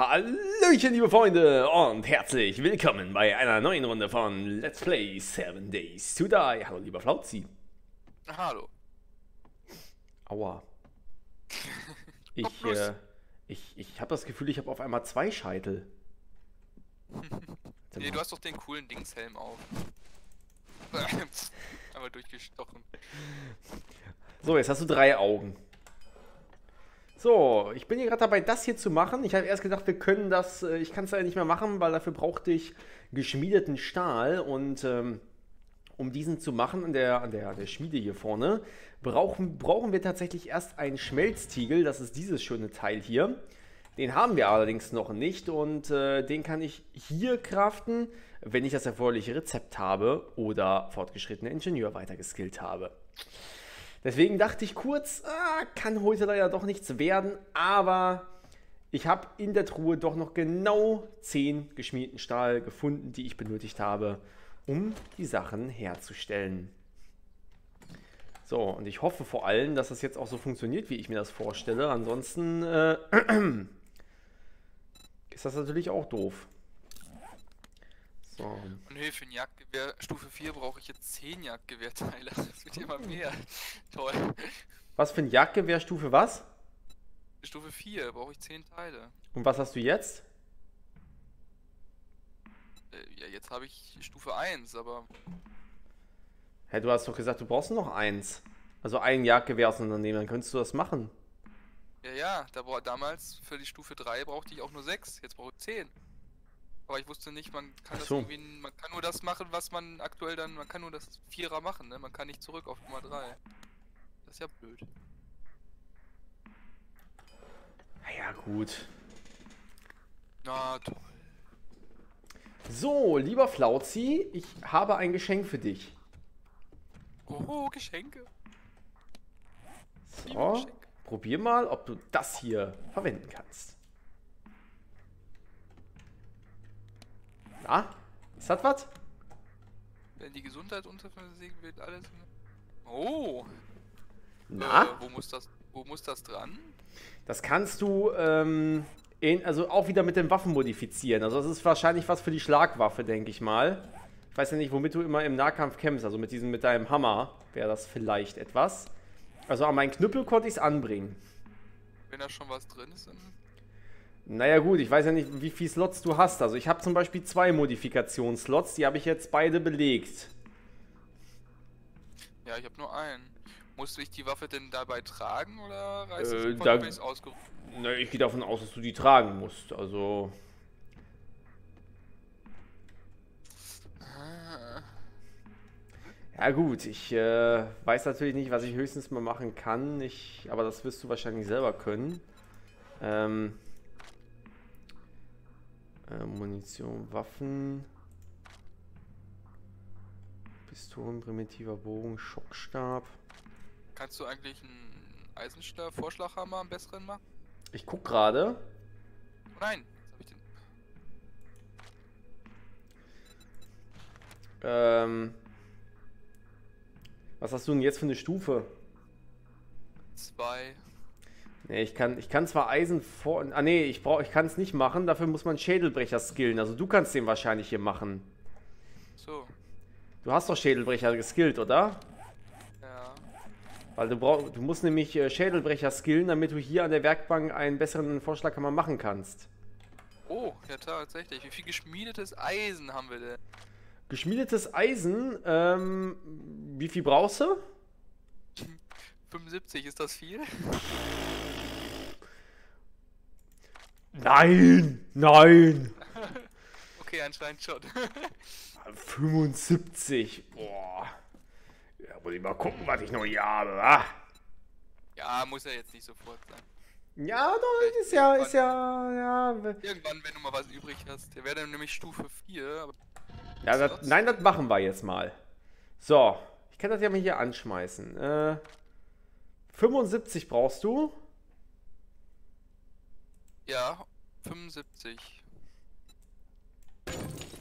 Hallöchen, liebe Freunde, und herzlich willkommen bei einer neuen Runde von Let's Play 7 Days to Die. Hallo, lieber Flauzi. Hallo. Aua. Ich, äh, ich, ich habe das Gefühl, ich habe auf einmal zwei Scheitel. nee, du hast doch den coolen Dingshelm auf. Einmal durchgestochen. So, jetzt hast du drei Augen. So, ich bin hier gerade dabei, das hier zu machen. Ich habe erst gedacht, wir können das, äh, ich kann es leider nicht mehr machen, weil dafür brauchte ich geschmiedeten Stahl und ähm, um diesen zu machen an der, der, der Schmiede hier vorne, brauchen, brauchen wir tatsächlich erst einen Schmelztiegel. Das ist dieses schöne Teil hier. Den haben wir allerdings noch nicht und äh, den kann ich hier craften, wenn ich das erforderliche Rezept habe oder fortgeschrittene Ingenieur weitergeskillt habe. Deswegen dachte ich kurz, ah, kann heute leider doch nichts werden, aber ich habe in der Truhe doch noch genau 10 geschmiedeten Stahl gefunden, die ich benötigt habe, um die Sachen herzustellen. So, und ich hoffe vor allem, dass das jetzt auch so funktioniert, wie ich mir das vorstelle. Ansonsten äh, ist das natürlich auch doof. So. Und hey, für ein Jagdgewehr Stufe 4 brauche ich jetzt 10 Jagdgewehrteile. Das wird immer mehr. Toll. Was für ein Jagdgewehr Stufe was? Stufe 4 brauche ich 10 Teile. Und was hast du jetzt? Äh, ja, jetzt habe ich Stufe 1, aber... Hä, hey, du hast doch gesagt, du brauchst noch eins. Also ein Jagdgewehr auseinandernehmen, dann könntest du das machen. Ja, ja, da war damals für die Stufe 3 brauchte ich auch nur 6, jetzt brauche ich 10. Aber ich wusste nicht, man kann so. das irgendwie, man kann nur das machen, was man aktuell dann, man kann nur das Vierer machen, ne? Man kann nicht zurück auf Nummer 3. Das ist ja blöd. Naja, gut. Na toll. So, lieber Flauzi, ich habe ein Geschenk für dich. Oh, Geschenke. So, Geschenke. probier mal, ob du das hier verwenden kannst. Na? Ist das was? Wenn die Gesundheit unterversiegt wird, alles. Oh! Na? Äh, wo, muss das, wo muss das dran? Das kannst du, ähm, in, also auch wieder mit den Waffen modifizieren. Also, das ist wahrscheinlich was für die Schlagwaffe, denke ich mal. Ich weiß ja nicht, womit du immer im Nahkampf kämpfst. Also, mit diesem, mit deinem Hammer wäre das vielleicht etwas. Also, an meinen Knüppel konnte ich es anbringen. Wenn da schon was drin ist, dann naja gut, ich weiß ja nicht, wie viele Slots du hast. Also ich habe zum Beispiel zwei Modifikationsslots, die habe ich jetzt beide belegt. Ja, ich habe nur einen. Musste ich die Waffe denn dabei tragen oder reißt äh, da, ausgerüstet? Na, ich gehe davon aus, dass du die tragen musst. Also. Ah. Ja gut, ich äh, weiß natürlich nicht, was ich höchstens mal machen kann. Ich, aber das wirst du wahrscheinlich selber können. Ähm, äh, Munition, Waffen. Pistolen, primitiver Bogen, Schockstab. Kannst du eigentlich einen Eisenschlag, Vorschlaghammer am besseren machen? Ich guck gerade. Oh nein, jetzt hab ich den. Ähm. Was hast du denn jetzt für eine Stufe? Zwei. Nee, ich kann, ich kann zwar Eisen vor... Ah nee, ich, brauch, ich kann es nicht machen. Dafür muss man Schädelbrecher skillen. Also du kannst den wahrscheinlich hier machen. So. Du hast doch Schädelbrecher geskillt, oder? Ja. Weil du, brauch, du musst nämlich äh, Schädelbrecher skillen, damit du hier an der Werkbank einen besseren Vorschlaghammer machen kannst. Oh, ja tatsächlich. Wie viel geschmiedetes Eisen haben wir denn? Geschmiedetes Eisen? Ähm, wie viel brauchst du? 75, ist das viel? Nein, nein. okay, anscheinend schon. 75, boah. Ja, muss ich mal gucken, was ich noch hier habe, wa? Ja, muss ja jetzt nicht sofort sein. Ja, doch, ist ja, ist ja, ja. Irgendwann, wenn du mal was übrig hast. Der wäre dann nämlich Stufe 4. ja, das, nein, das machen wir jetzt mal. So, ich kann das ja mal hier anschmeißen. Äh, 75 brauchst du? Ja, 75.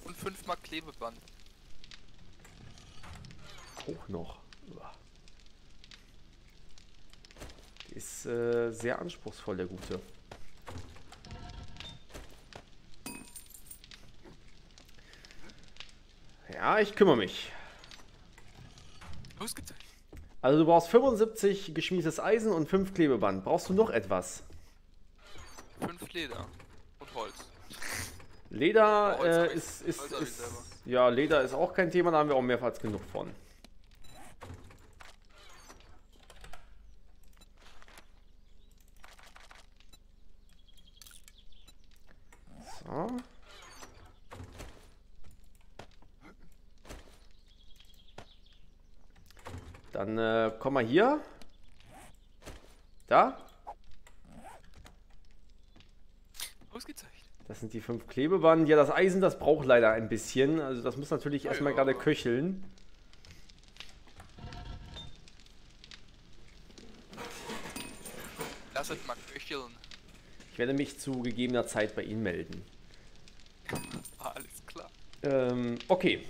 Und 5 Mark Klebeband. Auch noch. Ist äh, sehr anspruchsvoll, der Gute. Ja, ich kümmere mich. Also du brauchst 75 geschmiedes Eisen und 5 Klebeband. Brauchst du noch etwas? 5 Leder und Holz. Leder hab äh, ist, ist, ich ist selber. ja Leder ist auch kein Thema, da haben wir auch mehrfach genug von. So. Dann äh, komm mal hier. Da. Ausgezeichnet. Das sind die fünf Klebeband. Ja, das Eisen, das braucht leider ein bisschen. Also das muss natürlich erstmal Ja. gerade köcheln. Lass es mal köcheln. Ich werde mich zu gegebener Zeit bei Ihnen melden. Alles klar. Ähm, okay.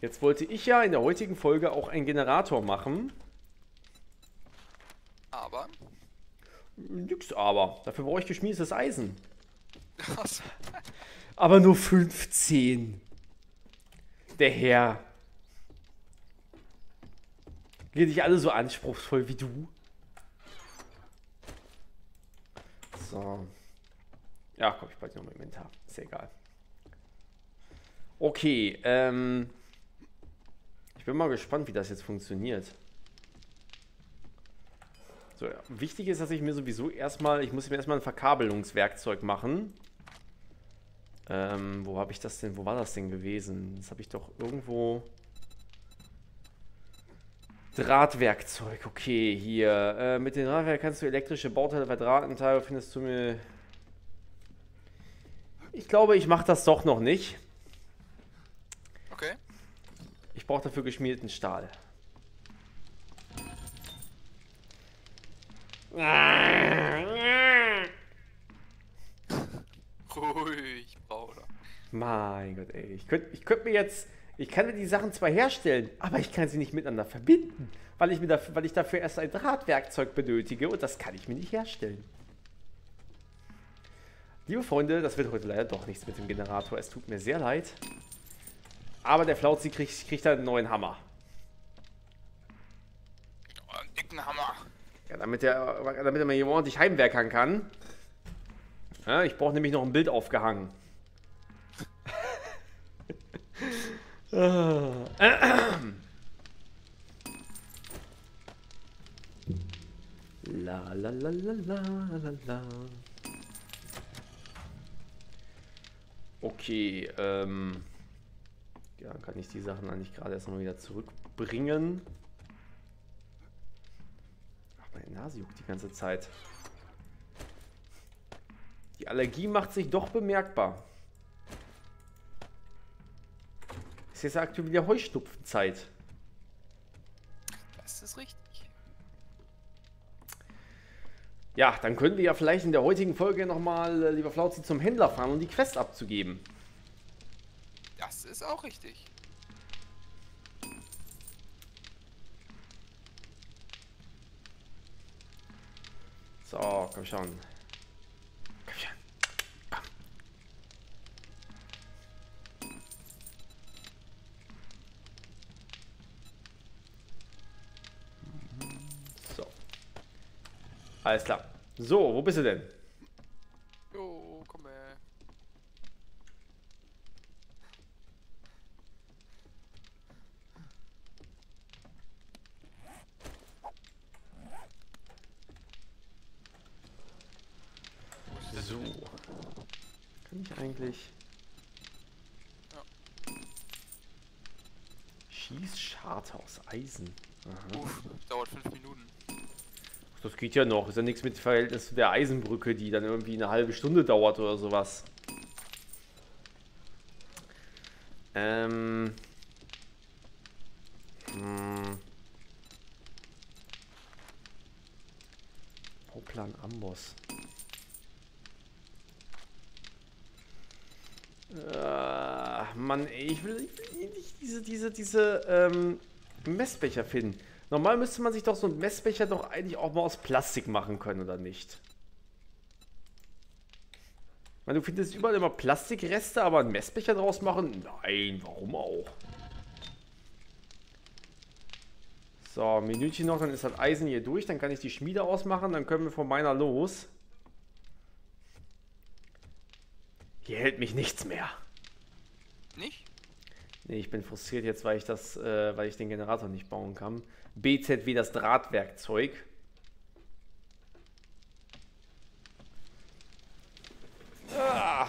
Jetzt wollte ich ja in der heutigen Folge auch einen Generator machen. Aber. Nix aber. Dafür brauche ich geschmiedetes Eisen. Achso. Aber nur 15. Der Herr. Geht nicht alle so anspruchsvoll wie du. So. Ja, komm, ich bald noch im Inventar. Ist ja egal. Okay, ähm. Ich bin mal gespannt, wie das jetzt funktioniert. So, ja. Wichtig ist, dass ich mir sowieso erstmal, ich muss mir erstmal ein Verkabelungswerkzeug machen. Ähm, wo habe ich das denn? Wo war das denn gewesen? Das habe ich doch irgendwo. Drahtwerkzeug, okay, hier. Äh, mit dem Drahtwerk kannst du elektrische Bauteile verdrahten. Teile findest du mir. Ich glaube, ich mache das doch noch nicht. Okay. Ich brauche dafür geschmierten Stahl. Ruhig, Bruder. Mein Gott, ey. Ich könnte ich könnt mir jetzt. Ich kann mir die Sachen zwar herstellen, aber ich kann sie nicht miteinander verbinden, weil ich, mir dafür, weil ich dafür erst ein Drahtwerkzeug benötige und das kann ich mir nicht herstellen. Liebe Freunde, das wird heute leider doch nichts mit dem Generator. Es tut mir sehr leid. Aber der Flauzi kriegt, kriegt einen neuen Hammer. Oh, einen dicken Hammer. Ja, damit, er, damit er mir hier ordentlich heimwerkern kann. Ja, ich brauche nämlich noch ein Bild aufgehangen. La la la la la la la. Okay, ähm. Ja, kann ich die Sachen eigentlich gerade erstmal wieder zurückbringen. Meine Nase juckt die ganze Zeit. Die Allergie macht sich doch bemerkbar. Ist jetzt aktuell wieder Heuschnupfenzeit. Das ist richtig. Ja, dann können wir ja vielleicht in der heutigen Folge nochmal, äh, lieber Flauzi, zum Händler fahren, um die Quest abzugeben. Das ist auch richtig. So, komm schon. Komm schon. Komm. So. Alles klar. So, wo bist du denn? Jo, komm her. Wo ist So. der denn? Kann ich eigentlich. Ja. Schießscharte aus Eisen. Aha. Uff, dauert fünf Minuten. Das geht ja noch. Ist ja nichts mit Verhältnis zu der Eisenbrücke, die dann irgendwie eine halbe Stunde dauert oder sowas. Ähm. Hm. Bauplan Amboss. Äh, Mann, ey, ich will, ich will nicht diese, diese, diese ähm, Messbecher finden. Normal müsste man sich doch so einen Messbecher doch eigentlich auch mal aus Plastik machen können, oder nicht? meine, du findest überall immer Plastikreste, aber einen Messbecher draus machen? Nein, warum auch? So, Minütchen noch, dann ist das Eisen hier durch. Dann kann ich die Schmiede ausmachen. Dann können wir von meiner los. Hier hält mich nichts mehr. Nicht? Nee, ich bin frustriert jetzt, weil ich das, äh, weil ich den Generator nicht bauen kann. BZW, das Drahtwerkzeug. Ah.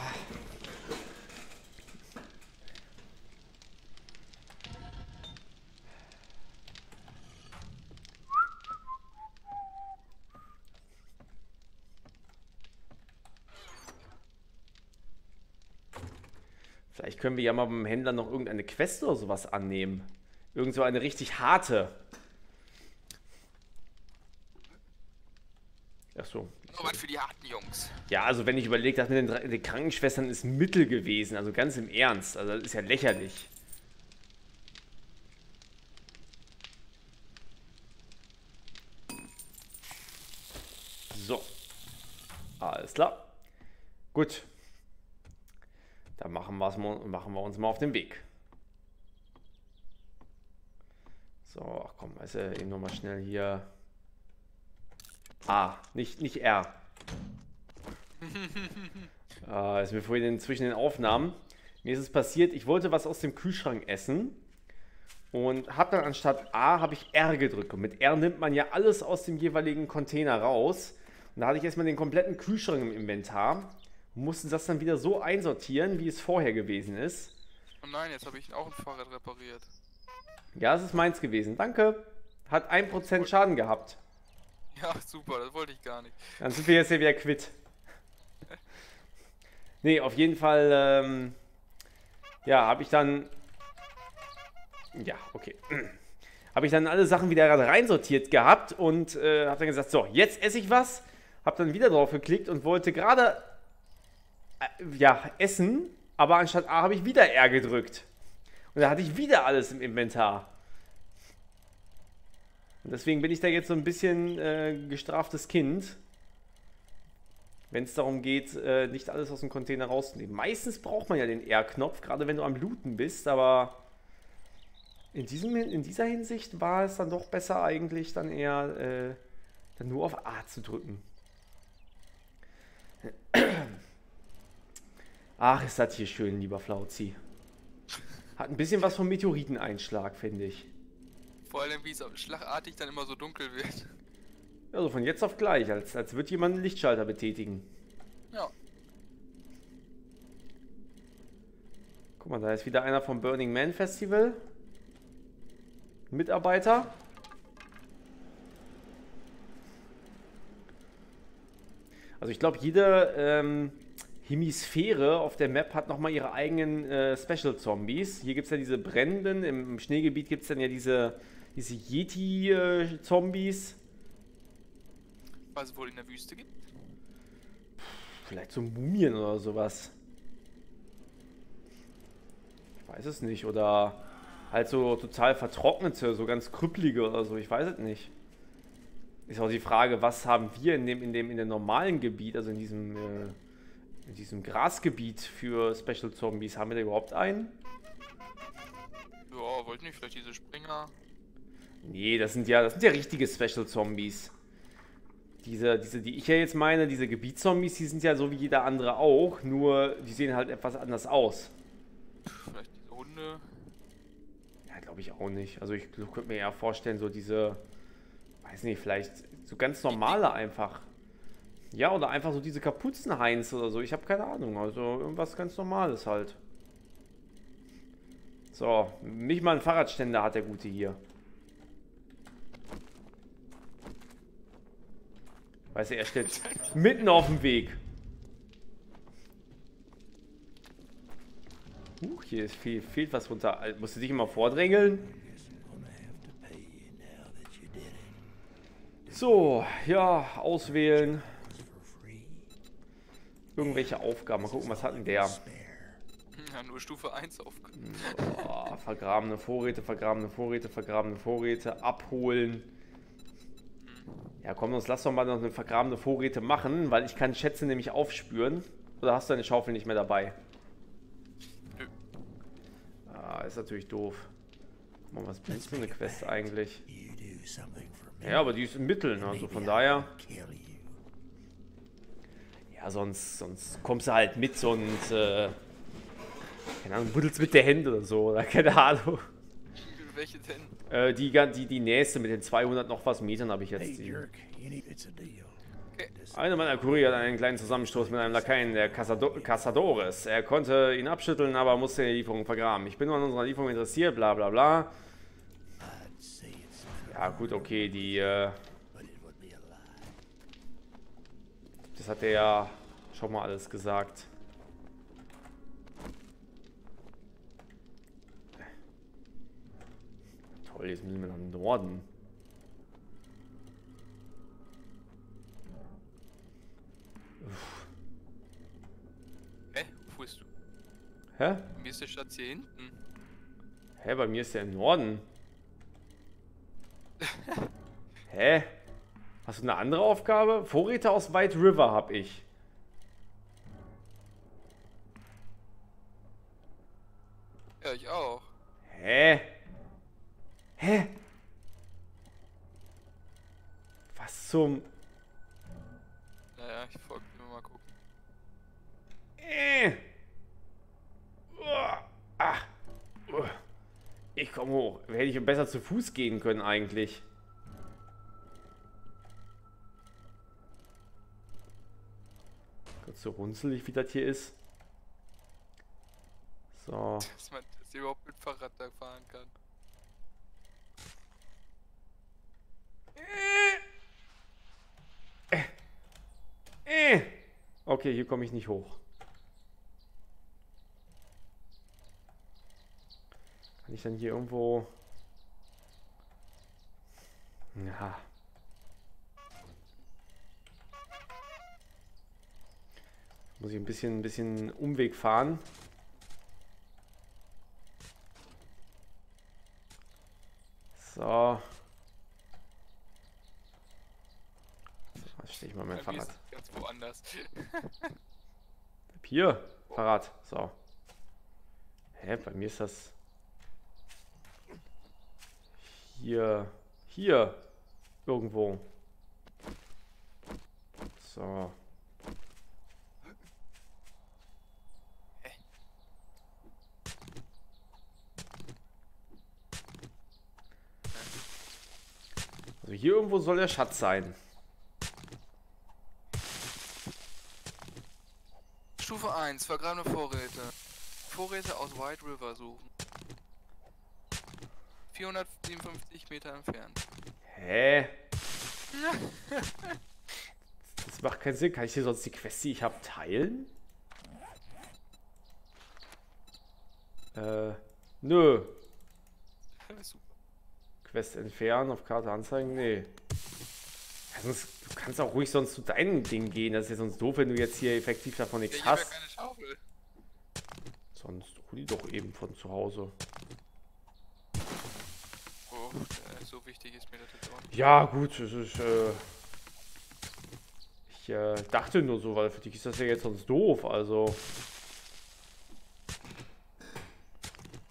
Vielleicht können wir ja mal beim Händler noch irgendeine Quest oder sowas annehmen. Irgend so eine richtig harte. Ach so. Nur was für die harten Jungs. Ja, also wenn ich überlege, das mit den, den, Krankenschwestern ist Mittel gewesen. Also ganz im Ernst. Also das ist ja lächerlich. So. Alles klar. Gut. Dann machen, machen wir uns mal auf den Weg. So, ach komm, du, eben nochmal schnell hier. A, nicht, nicht R. äh, ist mir vorhin zwischen den Aufnahmen. Mir ist es passiert, ich wollte was aus dem Kühlschrank essen und habe dann anstatt A habe ich R gedrückt. Und mit R nimmt man ja alles aus dem jeweiligen Container raus. Und da hatte ich erstmal den kompletten Kühlschrank im Inventar und musste das dann wieder so einsortieren, wie es vorher gewesen ist. Oh nein, jetzt habe ich auch ein Fahrrad repariert. Ja, es ist meins gewesen. Danke. Hat 1% Schaden gehabt. Ja, super, das wollte ich gar nicht. Dann sind wir jetzt ja wieder quitt. nee, auf jeden Fall, ähm, ja, habe ich dann, ja, okay. habe ich dann alle Sachen wieder reinsortiert gehabt und äh, habe dann gesagt, so, jetzt esse ich was. Habe dann wieder drauf geklickt und wollte gerade, ja, essen, aber anstatt A habe ich wieder R gedrückt. Und da hatte ich wieder alles im Inventar. Und deswegen bin ich da jetzt so ein bisschen äh, gestraftes Kind, wenn es darum geht, äh, nicht alles aus dem Container rauszunehmen. Meistens braucht man ja den R-Knopf, gerade wenn du am Looten bist, aber in, diesem, in dieser Hinsicht war es dann doch besser eigentlich dann eher äh, dann nur auf A zu drücken. Ach, ist das hier schön, lieber Flauzi. Hat ein bisschen was vom Meteoriteneinschlag, finde ich. Vor allem, wie es schlagartig dann immer so dunkel wird. Also von jetzt auf gleich, als, als wird jemand einen Lichtschalter betätigen. Ja. Guck mal, da ist wieder einer vom Burning Man Festival. Mitarbeiter. Also ich glaube, jede ähm, Hemisphäre auf der Map hat nochmal ihre eigenen äh, Special-Zombies. Hier gibt es ja diese brennenden, im Schneegebiet gibt es dann ja diese, diese Yeti-Zombies. Was es wohl in der Wüste gibt? Vielleicht so Mumien oder sowas. Ich weiß es nicht. Oder halt so total vertrocknete, so ganz krüppelige oder so. Ich weiß es nicht. Ist auch die Frage, was haben wir in dem, in dem, in dem normalen Gebiet, also in diesem äh, in diesem Grasgebiet für Special Zombies. Haben wir da überhaupt einen? Ja, wollte nicht, vielleicht diese Springer. Nee, das sind ja, das sind ja richtige Special Zombies. Diese, diese, die ich ja jetzt meine, diese Gebietszombies, die sind ja so wie jeder andere auch, nur die sehen halt etwas anders aus. Vielleicht diese Hunde. Ja, glaube ich auch nicht. Also ich könnte mir eher vorstellen, so diese, weiß nicht, vielleicht so ganz normale einfach. Ja, oder einfach so diese Kapuzenheinz oder so. Ich habe keine Ahnung. Also irgendwas ganz Normales halt. So, nicht mal einen Fahrradständer hat der Gute hier. Weißt du, er steht mitten auf dem Weg. Uh, hier ist viel, fehlt was runter. Musst du dich immer vordrängeln? So, ja, auswählen irgendwelche Aufgaben. Mal gucken, was hat denn der? Ja, nur Stufe 1 Aufgaben. Oh, vergrabene Vorräte, vergrabene Vorräte, vergrabene Vorräte, abholen. Ja, komm, uns lass doch mal noch eine vergrabene Vorräte machen, weil ich kann Schätze nämlich aufspüren. Oder hast du deine Schaufel nicht mehr dabei? Nö. Ah, ist natürlich doof. Mal, was bringst du eine Quest eigentlich? Ja, aber die ist im Mittel, ne? also von daher. Ja, sonst, sonst kommst du halt mit und äh, keine Ahnung, buddelst mit der Hände oder so, oder keine Ahnung. Welche denn? Äh, die, die, die nächste mit den 200 noch was Metern habe ich jetzt. Die. Einer meiner Kurier hat einen kleinen Zusammenstoß mit einem Lakaien der Casadores. Er konnte ihn abschütteln, aber musste die Lieferung vergraben. Ich bin nur an unserer Lieferung interessiert, bla bla bla. Ja gut, okay, die... Äh das hat er ja schon mal alles gesagt. Toll, jetzt müssen wir nach Norden. Hä? Wo bist du? Hä? Bei mir ist der Schatz hier hinten. Hä, bei mir ist der im Norden. Hä? Hast du eine andere Aufgabe? Vorräte aus White River habe ich. Ja, ich auch. Hä? Hä? Was zum... Naja, ich folge mir mal gucken. Äh. Ah. Ich komme hoch. Hätte ich besser zu Fuß gehen können eigentlich. So runzelig, wie das hier ist. So. Dass man das überhaupt mit Fahrrad da fahren kann. Äh. Äh. Okay, hier komme ich nicht hoch. Kann ich dann hier irgendwo... Ja. Muss ich ein bisschen, ein bisschen Umweg fahren. So. stehe ich mal mein Fahrrad. Ganz woanders. Hier, Fahrrad. So. Hä, bei mir ist das hier, hier irgendwo. So. Also hier irgendwo soll der Schatz sein. Stufe 1, vergrabene Vorräte. Vorräte aus White River suchen. 457 Meter entfernt. Hä? das macht keinen Sinn. Kann ich hier sonst die Quest, die ich habe, teilen? Äh, nö. Quest entfernen, auf Karte anzeigen? Nee. sonst, du kannst auch ruhig sonst zu deinem Ding gehen. Das ist ja sonst doof, wenn du jetzt hier effektiv davon nichts ich hast. Ja keine Schaufel. Sonst hol die doch eben von zu Hause. Oh, äh, so wichtig ist mir das jetzt auch nicht. Ja, gut, es ist, äh, Ich äh, dachte nur so, weil für dich ist das ja jetzt sonst doof, also.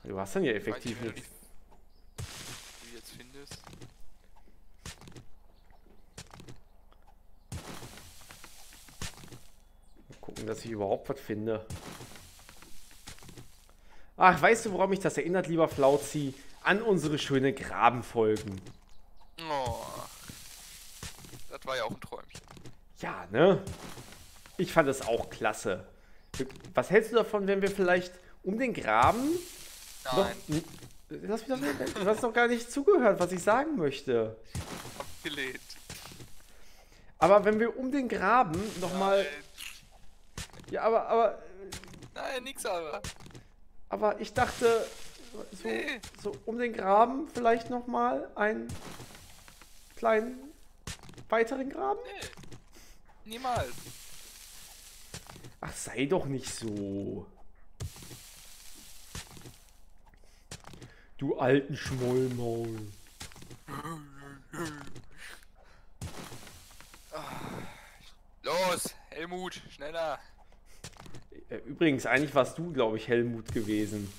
Du hast dann ja effektiv nichts. gucken, dass ich überhaupt was finde. Ach, weißt du, woran mich das erinnert, lieber Flauzi? An unsere schöne Grabenfolgen. Oh. Das war ja auch ein Träumchen. Ja, ne? Ich fand das auch klasse. Was hältst du davon, wenn wir vielleicht um den Graben Nein. Noch, lass mich doch, du hast noch gar nicht zugehört, was ich sagen möchte. Abgelehnt. Aber wenn wir um den Graben nochmal ja, aber, aber. Nein, nix aber. Aber ich dachte, so, nee. so um den Graben vielleicht nochmal einen kleinen weiteren Graben? Nee. Niemals. Ach, sei doch nicht so. Du alten Schmollmaul. Los, Helmut, schneller. Äh, übrigens, eigentlich warst du, glaube ich, Helmut gewesen.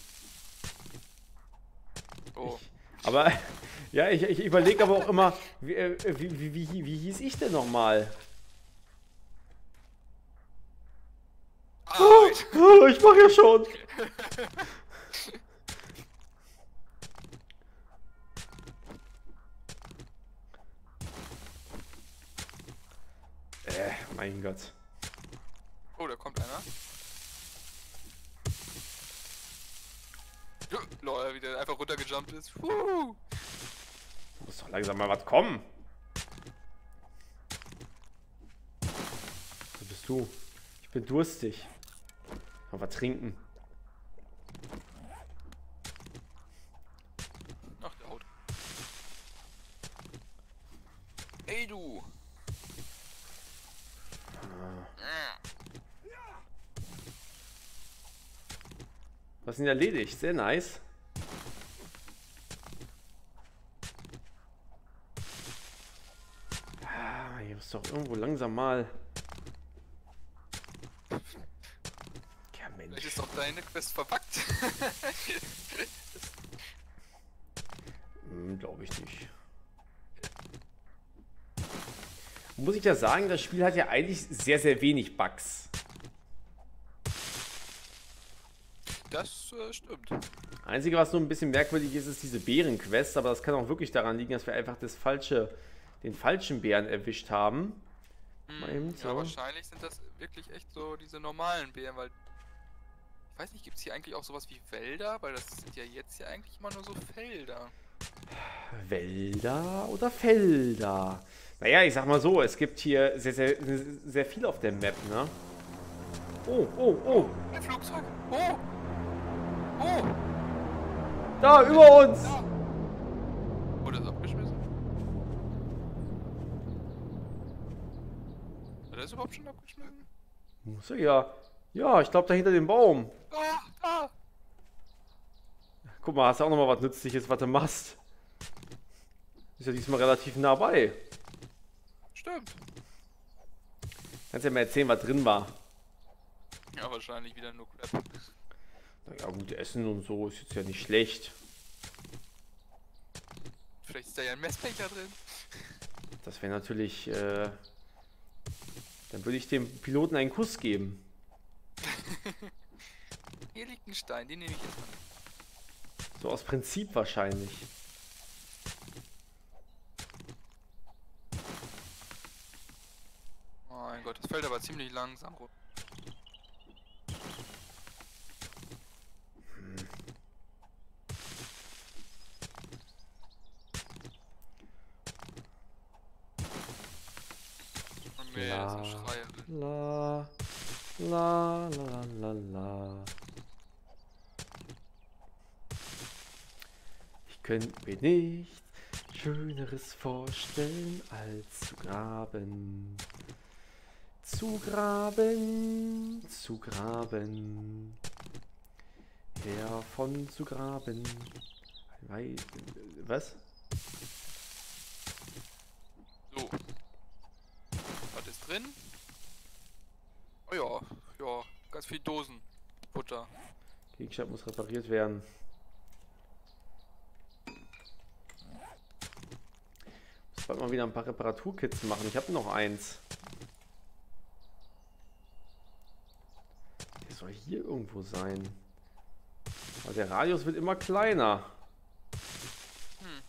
Oh. Ich, aber, ja, ich, ich überlege aber auch immer, wie, äh, wie, wie, wie, wie hieß ich denn nochmal? Ah, Oh, oh, ich mache ja schon. Äh, mein Gott. oh, da kommt einer. Lol, wie der einfach runtergejumpt ist. Muss doch langsam mal was kommen. Wo bist du? Ich bin durstig. Mal was trinken. Ach, der haut. Ey, du! Was sind erledigt? Sehr nice. Ah, hier muss doch irgendwo langsam mal. Ja, Vielleicht Mensch. ist doch deine Quest verpackt. Hm, Glaube ich nicht. Muss ich ja sagen, das Spiel hat ja eigentlich sehr, sehr wenig Bugs. Das äh, stimmt. Einzige, was nur ein bisschen merkwürdig ist, ist diese Bärenquest, aber das kann auch wirklich daran liegen, dass wir einfach das falsche, den falschen Bären erwischt haben. Eben Hm, Ja, wahrscheinlich sind das wirklich echt so diese normalen Bären, weil. Ich weiß nicht, gibt es hier eigentlich auch sowas wie Wälder? Weil das sind ja jetzt ja eigentlich immer nur so Felder. Wälder oder Felder? Naja, ich sag mal so, es gibt hier sehr, sehr, sehr viel auf der Map, ne? Oh, oh, oh! Ein Flugzeug! Oh! Da, über uns! Da! Wurde es abgeschmissen? Hat er es überhaupt schon abgeschmissen? Muss er ja. Ja, ich glaube da hinter dem Baum. Ah! Ah! Guck mal, hast du auch noch mal was Nützliches, was du machst. Ist ja diesmal relativ nah bei. Stimmt. Kannst ja mal erzählen, was drin war. Ja, wahrscheinlich wieder nur Crap. Naja, gut, Essen und so ist jetzt ja nicht schlecht. Vielleicht ist da ja ein Messbecher drin. Das wäre natürlich. Äh, dann würde ich dem Piloten einen Kuss geben. Hier liegt ein Stein, den nehme ich jetzt mal. So aus Prinzip wahrscheinlich. Oh mein Gott, das fällt aber ziemlich langsam runter. Und mehr Ja. so Schreie. La, la, la, la, la. Ich könnte mir nichts Schöneres vorstellen, als zu graben. Zu graben, zu graben. Herr von zu graben. Was? So. Was ist drin? Oh ja, ja, ganz viel Dosen. Butter. Gegenstand muss repariert werden. Muss bald mal wieder ein paar Reparaturkits machen. Ich habe noch eins. Der soll hier irgendwo sein. Aber der Radius wird immer kleiner. Hm.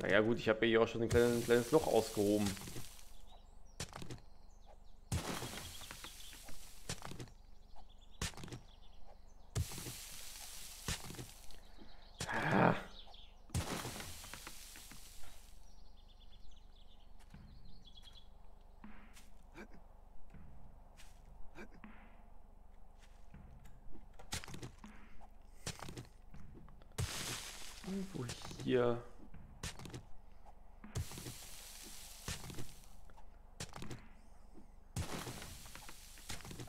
Naja gut, ich habe ja hier auch schon ein kleines, ein kleines Loch ausgehoben. Ah. Irgendwo hier.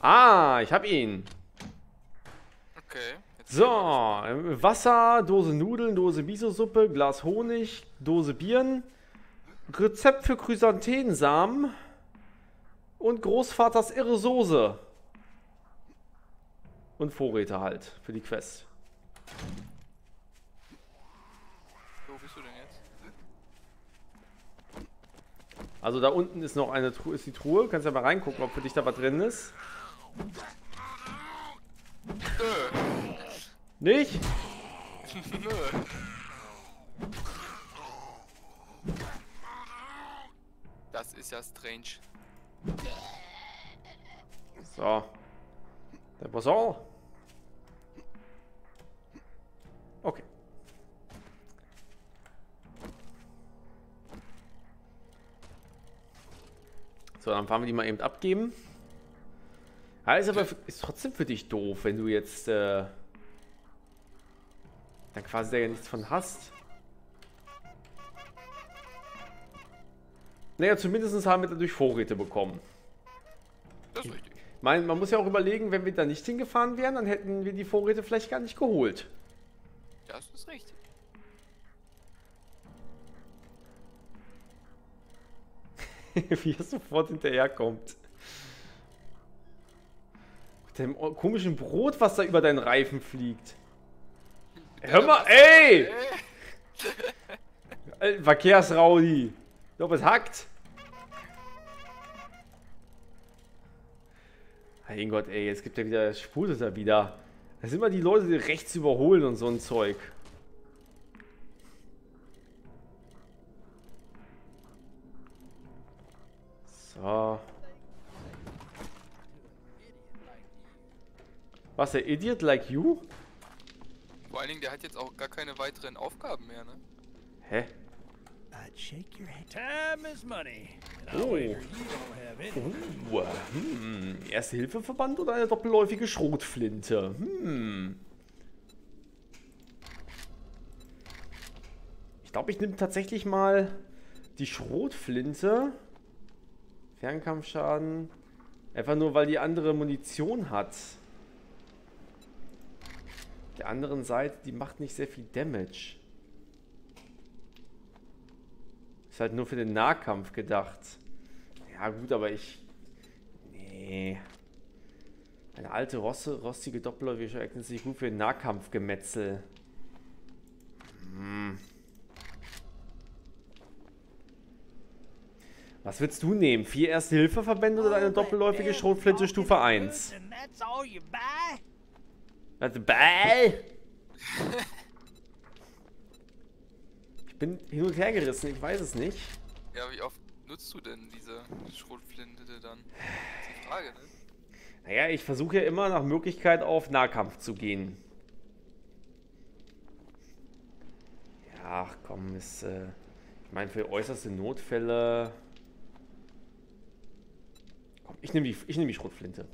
Ah, ich hab ihn. Okay. So, äh, Wasser, Dose Nudeln, Dose Miso-Suppe, Glas Honig, Dose Birnen, Rezept für Chrysanthemensamen und Großvaters irre Soße. Und Vorräte halt für die Quest. Wo bist du denn jetzt? Also da unten ist noch eine Truhe, ist die Truhe. Kannst ja mal reingucken, ob für dich da was drin ist. Nö. Nicht? Nö. Das ist ja strange. So. That was all. Okay. So, dann fahren wir die mal eben abgeben. Ja, ist aber ist trotzdem für dich doof, wenn du jetzt äh, dann quasi da ja nichts von hast. Naja, zumindest haben wir dadurch Vorräte bekommen. Das ist richtig. Mein, man muss ja auch überlegen, wenn wir da nicht hingefahren wären, dann hätten wir die Vorräte vielleicht gar nicht geholt. Das ist richtig. Wie er sofort hinterherkommt. Mit dem komischen Brot, was da über deinen Reifen fliegt. Hör mal, ey! Äh, Verkehrsraudi. Ich glaube, es hackt. Mein Gott, ey, jetzt gibt er wieder, spult er wieder. Das sind immer die Leute, die rechts überholen und so ein Zeug. So. Was, der Idiot like you? Vor allen Dingen, der hat jetzt auch gar keine weiteren Aufgaben mehr, ne? Hä? I'd shake your hand. Time is money. And Oh. Uh, hm. Erste-Hilfe-Verband oder eine doppelläufige Schrotflinte? Hm. Ich glaube, ich nehme tatsächlich mal die Schrotflinte. Fernkampfschaden. Einfach nur, weil die andere Munition hat. Der anderen Seite, die macht nicht sehr viel Damage. Ist halt nur für den Nahkampf gedacht. Ja gut, aber ich... Nee. Eine alte, rosse, rostige Doppelläufige eignet sich gut für den Nahkampfgemetzel. Was willst du nehmen? Vier Erste-Hilfe-Verbände oder eine doppelläufige Schrotflinte Stufe 1? And that's all you buy? Also, bäh! Ich bin hin und her gerissen, ich weiß es nicht. Ja, wie oft nutzt du denn diese Schrotflinte dann? Das ist die Frage, ne? Naja, ich versuche ja immer nach Möglichkeit auf Nahkampf zu gehen. Ja, ach komm, ist. Äh, ich meine, für äußerste Notfälle. Ich nehme die, ich nehm die Schrotflinte.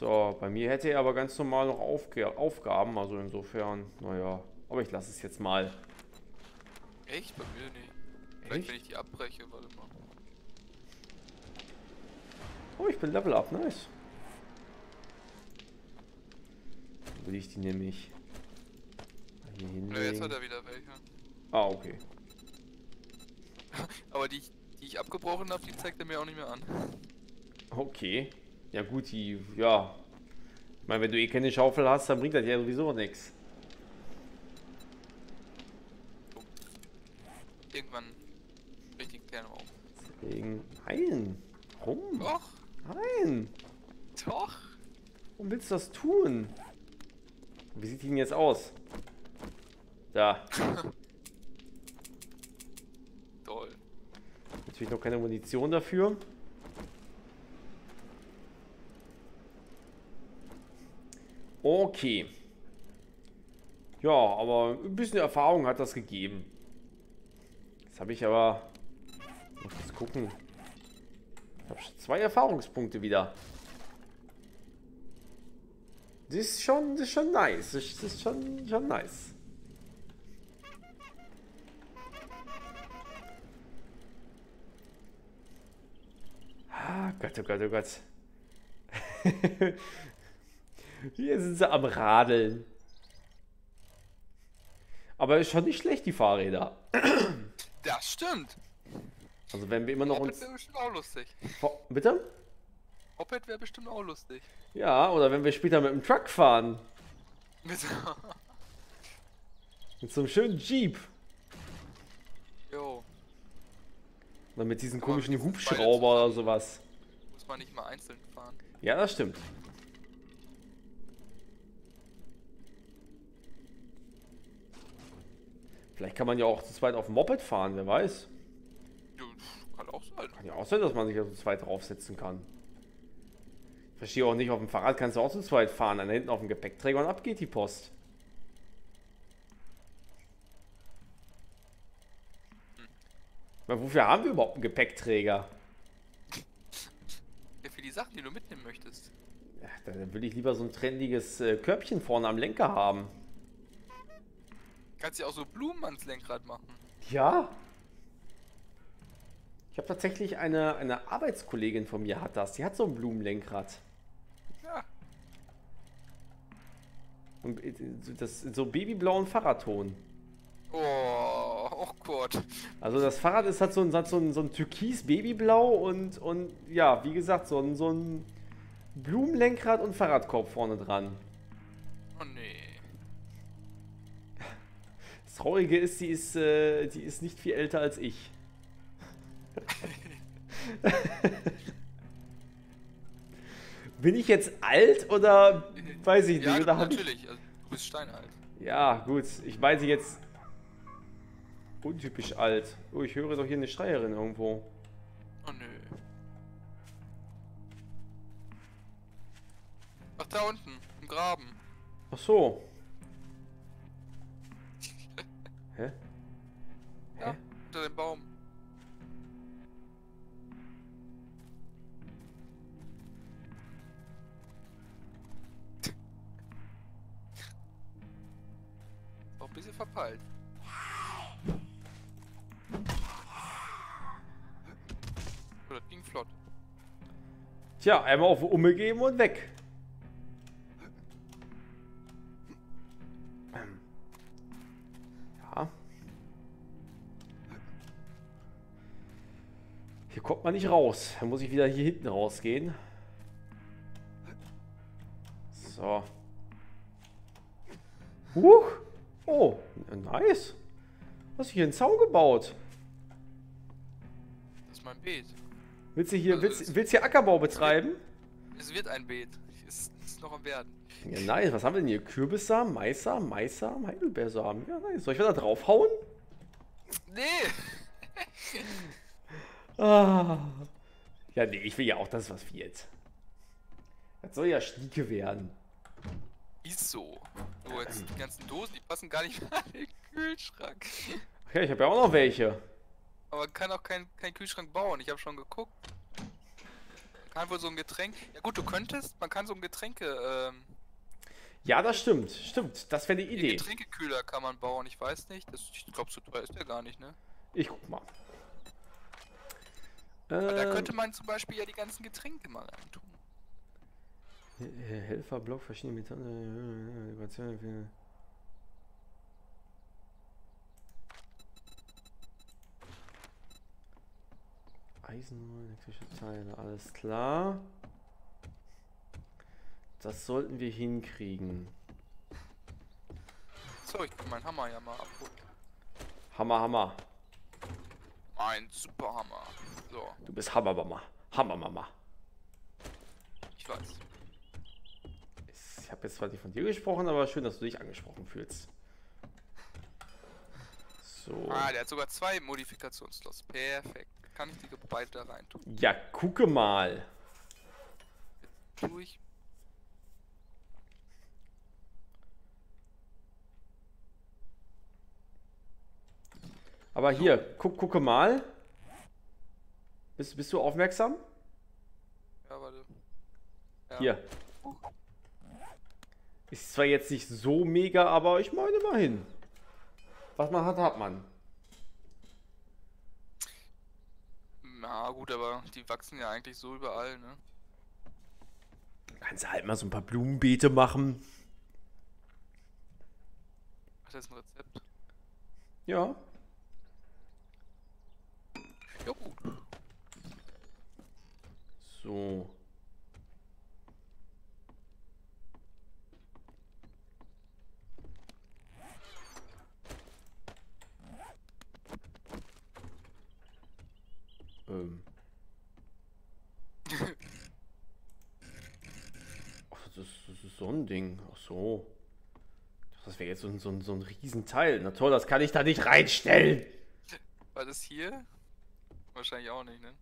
So, bei mir hätte er aber ganz normal noch Aufge Aufgaben, also insofern, naja. Aber ich lasse es jetzt mal. Echt? Bei mir nicht. Vielleicht, Echt? wenn ich die abbreche, warte mal. Oh, ich bin Level Up, nice. Dann will ich die nämlich hier Ja, jetzt hat hinlegen. er wieder welche. Ah, okay. Aber die, die ich abgebrochen habe, die zeigt er mir auch nicht mehr an. Okay. Ja gut, die, ja. Ich meine, wenn du eh keine Schaufel hast, dann bringt das ja sowieso nichts. Irgendwann richtig klein auf. Deswegen, nein. Warum? Doch, Nein. doch. Warum willst du das tun? Wie sieht die denn jetzt aus? Da. Toll. Natürlich noch keine Munition dafür. Okay. Ja, aber ein bisschen Erfahrung hat das gegeben. Jetzt habe ich aber... Muss jetzt gucken. Ich habe zwei Erfahrungspunkte wieder. Das ist schon, das ist schon nice. Das ist, das ist schon, schon nice. Gott, oh Gott, oh Gott. Hier sind sie am Radeln. Aber ist schon nicht schlecht, die Fahrräder. Das stimmt. Also wenn wir immer noch Das uns... wäre bestimmt auch lustig. Bitte? Moped wäre bestimmt auch lustig. Ja, oder wenn wir später mit dem Truck fahren. Mit so- Mit so einem schönen Jeep. Jo, Oder mit diesen Aber komischen Hubschrauber oder sowas. Muss man nicht mal einzeln fahren. Ja, das stimmt. Vielleicht kann man ja auch zu zweit auf dem Moped fahren, wer weiß. Pff, kann auch sein. Kann ja auch sein, dass man sich ja zu zweit draufsetzen kann. Ich verstehe auch nicht, auf dem Fahrrad kannst du auch zu zweit fahren. Dann hinten auf dem Gepäckträger und ab geht die Post. Weil wofür haben wir überhaupt einen Gepäckträger? Sachen, die du mitnehmen möchtest. Ja, dann will ich lieber so ein trendiges äh, Körbchen vorne am Lenker haben. Kannst ja auch so Blumen ans Lenkrad machen. Ja. Ich habe tatsächlich eine, eine Arbeitskollegin von mir hat das. Die hat so ein Blumenlenkrad. Ja, Und äh, das so babyblauen Fahrradton. Oh, oh Gott. Also das Fahrrad ist hat so ein, hat so ein, so ein türkis Babyblau und, und ja, wie gesagt, so ein, so ein Blumenlenkrad und Fahrradkorb vorne dran. Oh nee. Das Traurige ist, die ist, äh, die ist nicht viel älter als ich. Bin ich jetzt alt oder weiß ich nicht? Ja, natürlich. Also, du bist steinalt. ja, gut, ich weiß jetzt untypisch alt. Oh, ich höre doch hier eine Schreierin irgendwo. Oh nö. Ach, da unten, im Graben. Ach so. Hä? Ja, Hä? unter dem Baum. Auch ein bisschen verpeilt. Flott. Tja, einmal auf Umme geben und weg. Ja. Hier kommt man nicht raus. Dann muss ich wieder hier hinten rausgehen. So. Huch. Oh, nice. Hast du hier einen Zaun gebaut? Das ist mein Beet. Willst du hier, Also willst, willst hier Ackerbau betreiben? Es wird ein Beet. Es ist noch am Werden. Ja, nice. Was haben wir denn hier? Kürbissamen, Maissamen, Maissamen, Heidelbeersamen. Ja, nice. Soll ich wieder draufhauen? Nee! Ah. Ja, nee, ich will ja auch, dass es was wird. Das soll ja Schnieke werden. Ist so. So, jetzt die ganzen Dosen, die passen gar nicht mehr in den Kühlschrank. Ja, ich habe ja auch noch welche. Aber man kann auch keinen kein Kühlschrank bauen. Ich habe schon geguckt. Man kann wohl so ein Getränk. Ja gut, du könntest, man kann so ein Getränke, ähm, Ja, das stimmt. Stimmt. Das wäre die den Idee. Getränkekühler kann man bauen. Ich weiß nicht. Das, ich glaube, so teuer ist der gar nicht, ne? Ich guck mal. Aber da Ähm, könnte man zum Beispiel ja die ganzen Getränke mal reintun. Äh, Helferblock, verschiedene Methoden. Vibration für- Eisen, elektrische Teile, alles klar. Das sollten wir hinkriegen. So, ich kann meinen Hammer ja mal abholen. Hammer, Hammer. Ein Superhammer. So, Du bist Hammermama. Hammermama. ich weiß. Ich habe jetzt zwar nicht von dir gesprochen, aber schön, dass du dich angesprochen fühlst. So. Ah, der hat sogar zwei Modifikationslots. Perfekt. Kann ich die beide da reintun? Ja, gucke mal. Tu ich. Aber hier, guck, gucke mal. Bist, bist du aufmerksam? Ja, warte. Ja. Hier. Ist zwar jetzt nicht so mega, aber ich meine immerhin. Was man hat, hat man. Na gut, aber die wachsen ja eigentlich so überall, ne? Kannst du halt mal so ein paar Blumenbeete machen. Ach, das ist ein Rezept. Ja. Ja gut. So. Ähm. Ach, das, das ist so ein Ding. Ach so. Das wäre jetzt so ein, so, so ein Riesenteil. Na toll, das kann ich da nicht reinstellen. War das hier? Wahrscheinlich auch nicht, ne?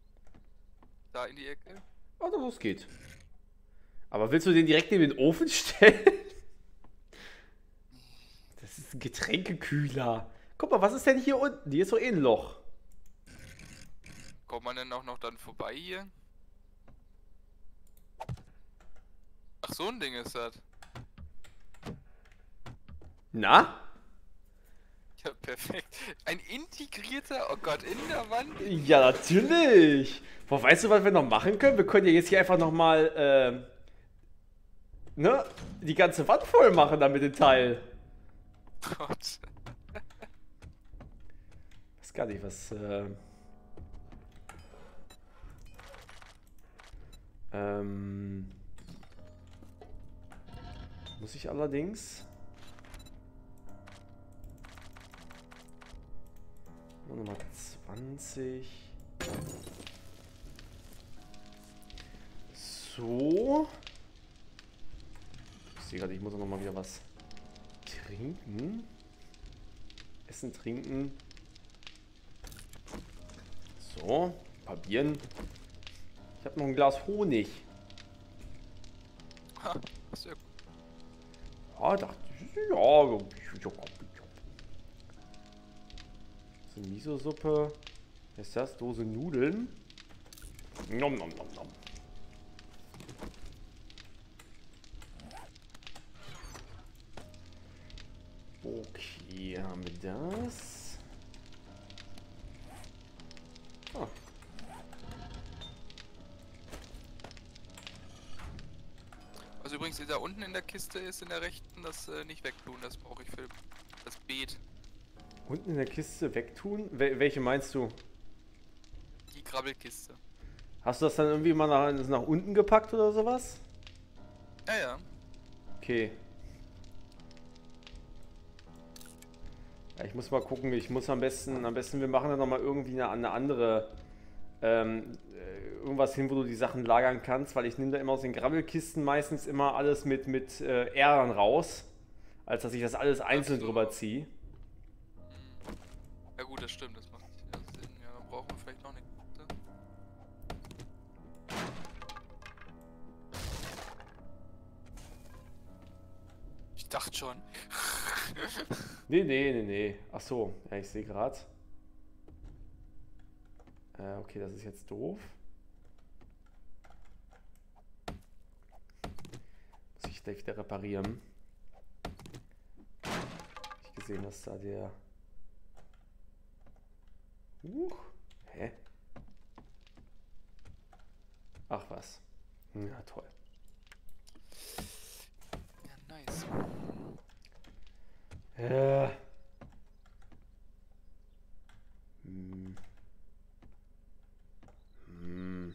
Da in die Ecke? Ah, also, das geht. Aber willst du den direkt in den Ofen stellen? Das ist ein Getränkekühler. Guck mal, was ist denn hier unten? Hier ist so eh ein Loch. Kommt man denn auch noch dann vorbei hier? Ach, so ein Ding ist das. Na? Ja, perfekt. Ein integrierter, oh Gott, in der Wand? Ja, natürlich. Boah, weißt du, was wir noch machen können? Wir können ja jetzt hier einfach nochmal, ähm, ne, die ganze Wand voll machen dann mit dem Teil. Gott. Weiß gar nicht, was, äh, ähm, muss ich allerdings Nummer 20 so. Ich sehe gerade, ich muss noch mal wieder was trinken. Essen, trinken. So, probieren ich habe noch ein Glas Honig Ha, sehr gut. Ja, dachte ich, ja, ja, ja. So Miso-Suppe. Ist das? Dose Nudeln. Nom, nom, nom, nom. Okay, haben wir das. Ah. Was übrigens da unten in der Kiste ist, in der rechten, das äh, nicht wegtun, das brauche ich für das Beet. Unten in der Kiste wegtun? Wel welche meinst du? Die Krabbelkiste. Hast du das dann irgendwie mal nach, nach unten gepackt oder sowas? Ja, ja. Okay. Ja, ich muss mal gucken, ich muss am besten, am besten, wir machen dann nochmal irgendwie eine, eine andere, ähm, äh, irgendwas hin, wo du die Sachen lagern kannst, weil ich nehme da immer aus den Grabbelkisten meistens immer alles mit, mit äh, Erdern raus, als dass ich das alles einzeln so. drüber ziehe. Ja gut, das stimmt, das macht ja Sinn. Ja, dann brauchen wir vielleicht noch eine Kiste. Ich dachte schon. Nee, nee, nee, nee. Ach so, ja, ich sehe gerade. Äh, okay, das ist jetzt doof. Muss ich gleich wieder reparieren. Ich gesehen, dass da der... Huch. Hä? Ach was. Ja, toll. Ja, nice. Ja. Hm. Hm. Mhm.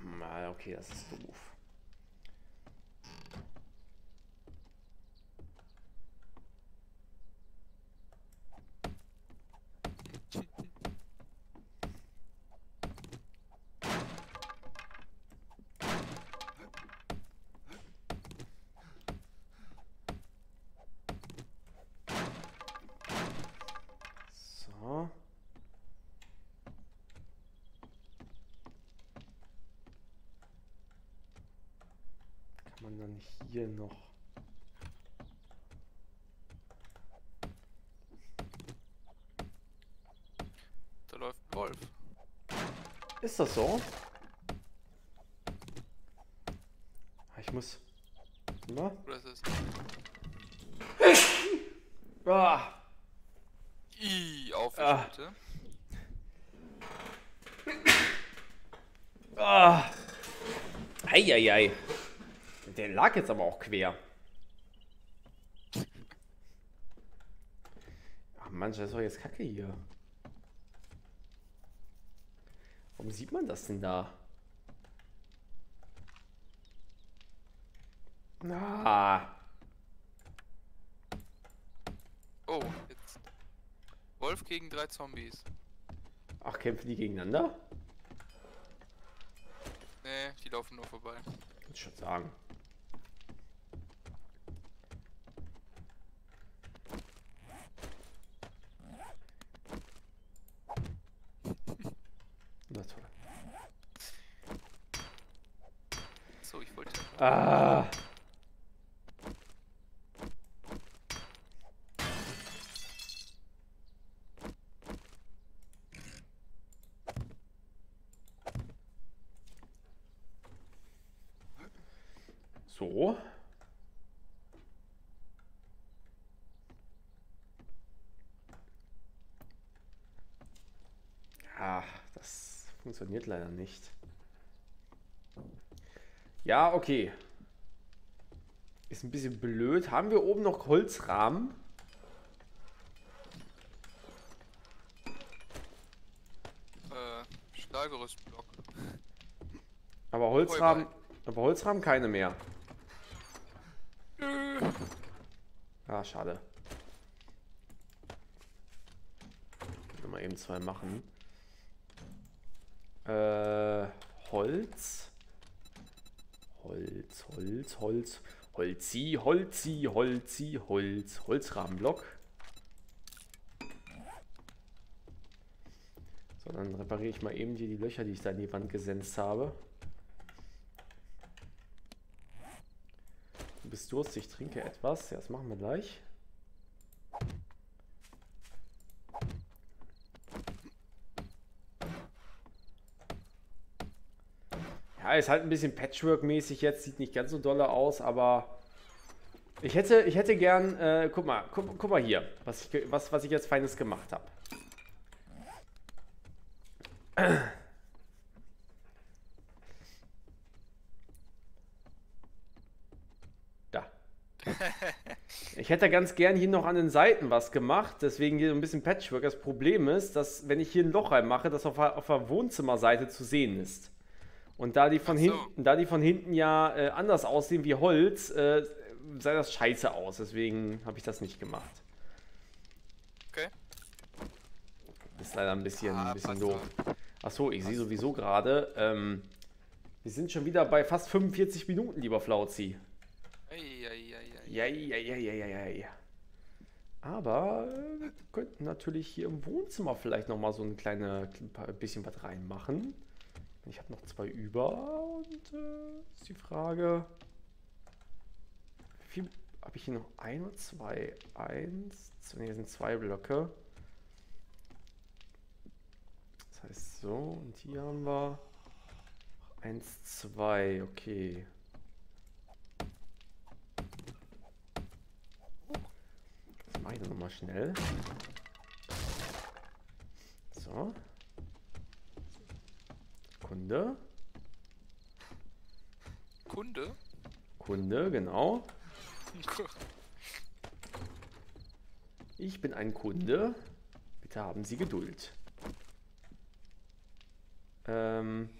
Hm, ah, okay, das ist doof. So. Hier noch... Da läuft Wolf. Ist das so? Ah, Ich muss... Mal. Oder ist es? Ah, Ih, auf Ah. bitte. ah. Eieiei. Der lag jetzt aber auch quer. Ach Mann, das ist doch jetzt kacke hier. Warum sieht man das denn da? Ah. Oh, jetzt. Wolf gegen drei Zombies. Ach, kämpfen die gegeneinander? Nee, die laufen nur vorbei. Ich schon sagen. Na toll. So, ich wollte. Ah. So. Ja, das funktioniert leider nicht. Ja, okay. Ist ein bisschen blöd. Haben wir oben noch Holzrahmen? Äh, Stahlgerüstblock. Aber Holzrahmen, aber Holzrahmen keine mehr. Ah, schade. Mal eben zwei machen. Äh, Holz. Holz, Holz, Holz. Holzi, Holzi, Holzi, Holz. Holzrahmenblock. So, dann repariere ich mal eben hier die Löcher, die ich da in die Wand gesenzt habe. Du bist durstig, trinke etwas. Ja, das machen wir gleich. Ist halt ein bisschen Patchwork-mäßig jetzt, sieht nicht ganz so dolle aus, aber ich hätte, ich hätte gern, äh, guck mal, guck, guck mal hier, was ich, was, was ich jetzt Feines gemacht habe. Da. Ich hätte ganz gern hier noch an den Seiten was gemacht, deswegen hier so ein bisschen Patchwork. Das Problem ist, dass wenn ich hier ein Loch reinmache, das auf auf der Wohnzimmerseite zu sehen ist. Und da die von, so. hinten, da die von hinten ja äh, anders aussehen wie Holz, äh, sah das scheiße aus. Deswegen habe ich das nicht gemacht. Okay. Ist leider ein bisschen, Ah, ein bisschen doof. Achso, ich sehe sowieso gerade, ähm, wir sind schon wieder bei fast 45 Minuten, lieber Flauzi. Eieieiei. Ja, ja, ja, ja, ja, ja, ja. Aber äh, wir könnten natürlich hier im Wohnzimmer vielleicht noch mal so ein kleine, ein bisschen was reinmachen. Ich habe noch zwei über und äh, ist die Frage, wie viel habe ich hier noch? Ein oder zwei? Eins, zwei, nee, sind zwei Blöcke. Das heißt so, und hier haben wir eins, zwei, okay. Das mache ich noch mal schnell. So. Kunde. Kunde? Kunde, genau. Ich bin ein Kunde. Bitte haben Sie Geduld. Ähm.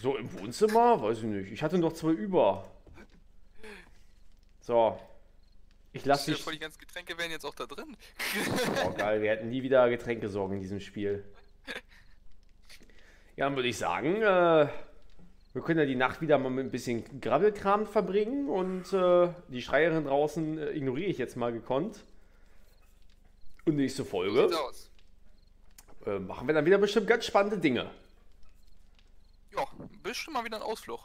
So, im Wohnzimmer? Weiß ich nicht. Ich hatte noch zwei über. So. Ich lasse dich. vor, die ganzen Getränke wären jetzt auch da drin. Oh, geil, wir hätten nie wieder Getränke sorgen in diesem Spiel. Ja, dann würde ich sagen, äh, wir können ja die Nacht wieder mal mit ein bisschen Grabbelkram verbringen und äh, die Schreierin draußen äh, ignoriere ich jetzt mal gekonnt. Und nächste Folge äh, machen wir dann wieder bestimmt ganz spannende Dinge. Ja, bestimmt mal wieder ein Ausflug.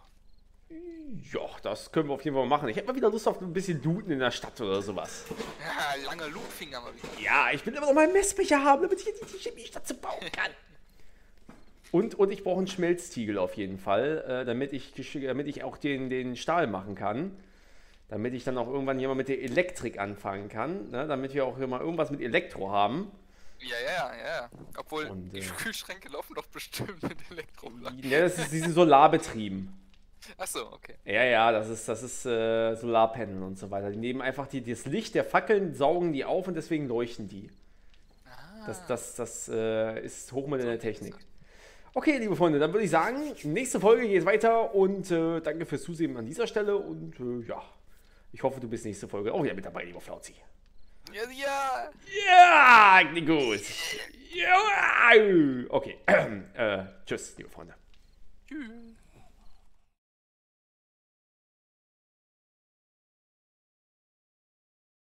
Ja, das können wir auf jeden Fall machen. Ich hätte mal wieder Lust auf ein bisschen Looten in der Stadt oder sowas. Ja, lange Loopfinger mal wieder. Ja, ich will immer noch meinen Messbecher haben, damit ich hier die Chemiestadt zu bauen kann. Und, und ich brauche einen Schmelztiegel auf jeden Fall, äh, damit, ich, damit ich auch den, den Stahl machen kann. Damit ich dann auch irgendwann hier mal mit der Elektrik anfangen kann. Ne? Damit wir auch hier mal irgendwas mit Elektro haben. Ja, ja, ja. Obwohl, Und, die äh, Kühlschränke laufen doch bestimmt mit Elektroblatt. Ja, das ist diese solarbetrieben. Achso, okay. Ja, ja, das ist, das ist äh, Solarpanel und so weiter. Die nehmen einfach die, das Licht der Fackeln, saugen die auf und deswegen leuchten die. Das, das, das äh, ist hochmoderne Technik. Okay, liebe Freunde, dann würde ich sagen, nächste Folge geht weiter und äh, danke fürs Zusehen an dieser Stelle und äh, ja, Ich hoffe, du bist nächste Folge auch wieder mit dabei, lieber Flauzi. Ja, ja. Ja, gut. Ja. Okay. Äh, tschüss, liebe Freunde. Tschüss.